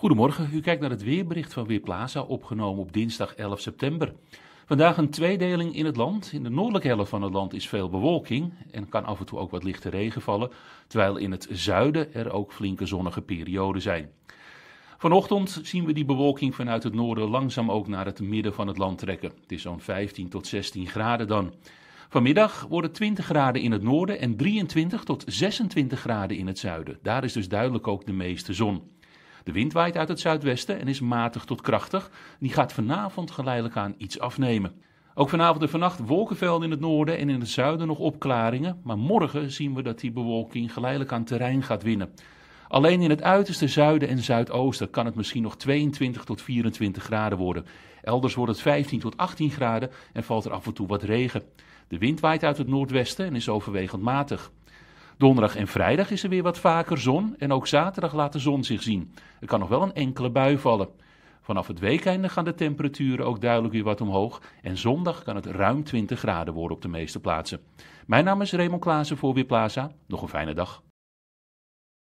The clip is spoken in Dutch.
Goedemorgen, u kijkt naar het weerbericht van Weerplaza, opgenomen op dinsdag 11 september. Vandaag een tweedeling in het land. In de noordelijke helft van het land is veel bewolking en kan af en toe ook wat lichte regen vallen, terwijl in het zuiden er ook flinke zonnige perioden zijn. Vanochtend zien we die bewolking vanuit het noorden langzaam ook naar het midden van het land trekken. Het is zo'n 15 tot 16 graden dan. Vanmiddag worden 20 graden in het noorden en 23 tot 26 graden in het zuiden. Daar is dus duidelijk ook de meeste zon. De wind waait uit het zuidwesten en is matig tot krachtig. Die gaat vanavond geleidelijk aan iets afnemen. Ook vanavond en vannacht wolkenvelden in het noorden en in het zuiden nog opklaringen. Maar morgen zien we dat die bewolking geleidelijk aan terrein gaat winnen. Alleen in het uiterste zuiden en zuidoosten kan het misschien nog 22 tot 24 graden worden. Elders wordt het 15 tot 18 graden en valt er af en toe wat regen. De wind waait uit het noordwesten en is overwegend matig. Donderdag en vrijdag is er weer wat vaker zon en ook zaterdag laat de zon zich zien. Er kan nog wel een enkele bui vallen. Vanaf het weekende gaan de temperaturen ook duidelijk weer wat omhoog en zondag kan het ruim 20 graden worden op de meeste plaatsen. Mijn naam is Raymond Klaassen voor Weerplaza. Nog een fijne dag.